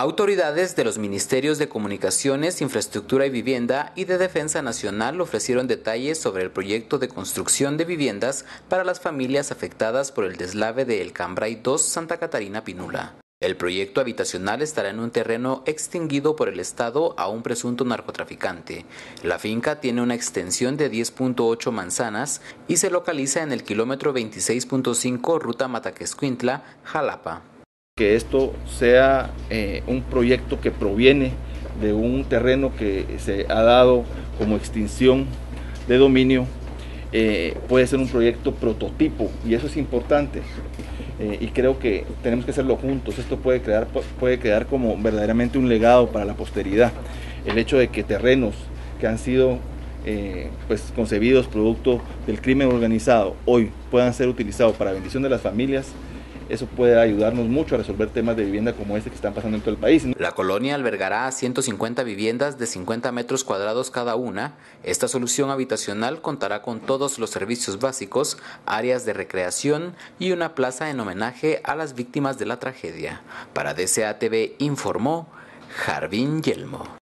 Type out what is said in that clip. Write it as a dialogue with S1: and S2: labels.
S1: Autoridades de los Ministerios de Comunicaciones, Infraestructura y Vivienda y de Defensa Nacional ofrecieron detalles sobre el proyecto de construcción de viviendas para las familias afectadas por el deslave de El Cambray 2 Santa Catarina Pinula. El proyecto habitacional estará en un terreno extinguido por el Estado a un presunto narcotraficante. La finca tiene una extensión de 10.8 manzanas y se localiza en el kilómetro 26.5 ruta Mataquescuintla, Jalapa
S2: que esto sea eh, un proyecto que proviene de un terreno que se ha dado como extinción de dominio, eh, puede ser un proyecto prototipo y eso es importante. Eh, y creo que tenemos que hacerlo juntos. Esto puede, crear, puede quedar como verdaderamente un legado para la posteridad. El hecho de que terrenos que han sido pues, concebidos producto del crimen organizado hoy puedan ser utilizados para bendición de las familias eso puede ayudarnos mucho a resolver temas de vivienda como este que están pasando en todo el país.
S1: La colonia albergará 150 viviendas de 50 metros cuadrados cada una. Esta solución habitacional contará con todos los servicios básicos, áreas de recreación y una plaza en homenaje a las víctimas de la tragedia. Para DCATV informó Jarvin Yelmo.